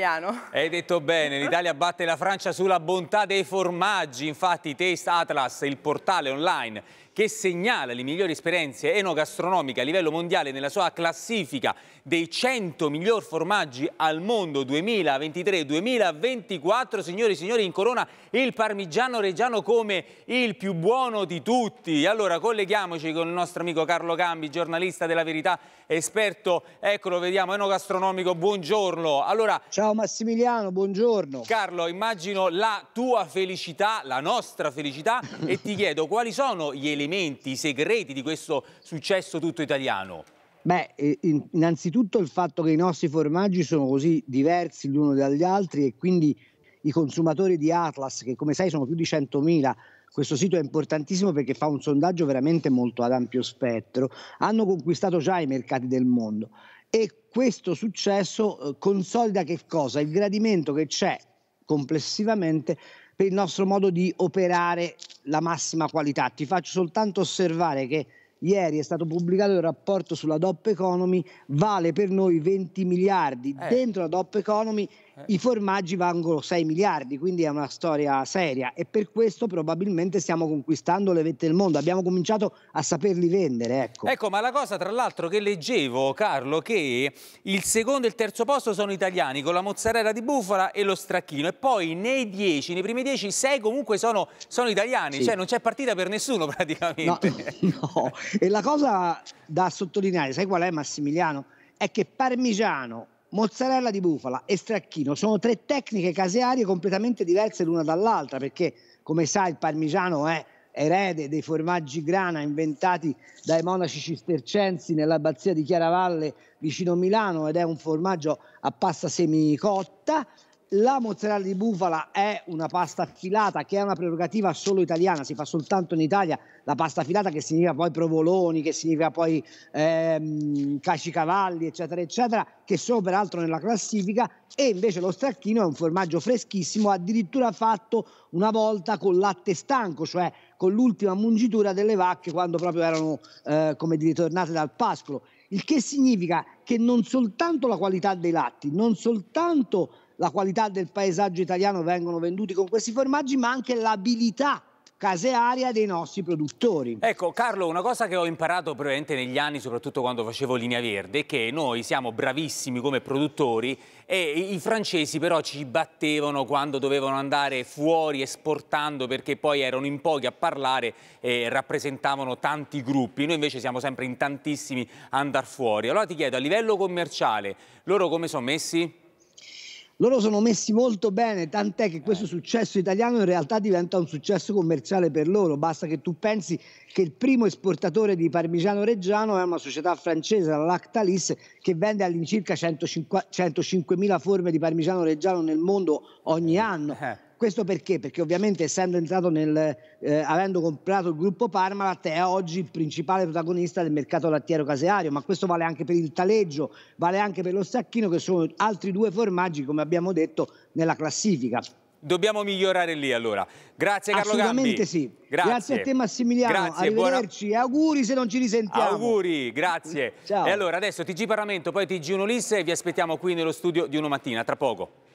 Massimiliano. Hai detto bene, l'Italia batte la Francia sulla bontà dei formaggi, infatti Taste Atlas, il portale online che segnala le migliori esperienze enogastronomiche a livello mondiale nella sua classifica dei 100 miglior formaggi al mondo 2023-2024. Signori e signori, in corona il parmigiano reggiano come il più buono di tutti. Allora colleghiamoci con il nostro amico Carlo Cambi, giornalista della Verità, esperto, eccolo, vediamo, enogastronomico, buongiorno. Allora, Ciao Massimiliano, buongiorno. Carlo, immagino la tua felicità, la nostra felicità e ti chiedo quali sono gli elementi elementi, i segreti di questo successo tutto italiano? Beh, innanzitutto il fatto che i nostri formaggi sono così diversi l'uno dagli altri e quindi i consumatori di Atlas, che come sai sono più di 100.000, questo sito è importantissimo perché fa un sondaggio veramente molto ad ampio spettro, hanno conquistato già i mercati del mondo e questo successo eh, consolida che cosa? Il gradimento che c'è complessivamente per il nostro modo di operare la massima qualità. Ti faccio soltanto osservare che ieri è stato pubblicato il rapporto sulla DOP Economy, vale per noi 20 miliardi. Eh. Dentro la DOP Economy i formaggi valgono 6 miliardi, quindi è una storia seria e per questo probabilmente stiamo conquistando le vette del mondo. Abbiamo cominciato a saperli vendere. Ecco, ecco ma la cosa tra l'altro che leggevo, Carlo, che il secondo e il terzo posto sono italiani con la mozzarella di bufala e lo stracchino e poi nei 10, nei primi 10, 6 comunque sono, sono italiani, sì. cioè non c'è partita per nessuno praticamente. No, no, e la cosa da sottolineare, sai qual è Massimiliano? È che Parmigiano mozzarella di bufala e stracchino. Sono tre tecniche casearie completamente diverse l'una dall'altra perché come sai il parmigiano è erede dei formaggi grana inventati dai monaci cistercensi nell'abbazia di Chiaravalle vicino Milano ed è un formaggio a pasta semicotta la mozzarella di bufala è una pasta affilata che è una prerogativa solo italiana, si fa soltanto in Italia la pasta affilata che significa poi provoloni, che significa poi ehm, cacicavalli, eccetera, eccetera, che sono peraltro nella classifica e invece lo stracchino è un formaggio freschissimo, addirittura fatto una volta con latte stanco, cioè con l'ultima mungitura delle vacche quando proprio erano eh, come dire, tornate dal pascolo. Il che significa che non soltanto la qualità dei latti, non soltanto la qualità del paesaggio italiano vengono venduti con questi formaggi, ma anche l'abilità casearia dei nostri produttori. Ecco Carlo, una cosa che ho imparato probabilmente negli anni, soprattutto quando facevo Linea Verde, è che noi siamo bravissimi come produttori e i francesi però ci battevano quando dovevano andare fuori esportando perché poi erano in pochi a parlare e rappresentavano tanti gruppi. Noi invece siamo sempre in tantissimi a andare fuori. Allora ti chiedo, a livello commerciale, loro come sono messi? Loro sono messi molto bene, tant'è che questo successo italiano in realtà diventa un successo commerciale per loro. Basta che tu pensi che il primo esportatore di parmigiano reggiano è una società francese, la Lactalis, che vende all'incirca 105.000 forme di parmigiano reggiano nel mondo ogni anno. Questo perché? Perché ovviamente essendo entrato nel, eh, avendo comprato il gruppo Parmalat è oggi il principale protagonista del mercato lattiero caseario, ma questo vale anche per il taleggio, vale anche per lo stacchino che sono altri due formaggi, come abbiamo detto, nella classifica. Dobbiamo migliorare lì allora. Grazie Carlo Assolutamente Gambi. sì. Grazie. grazie. a te Massimiliano. Grazie, Arrivederci. Buona... Auguri se non ci risentiamo. Auguri, grazie. Ciao. E allora adesso TG Parlamento, poi TG1 Lisse e vi aspettiamo qui nello studio di Uno Mattina. Tra poco.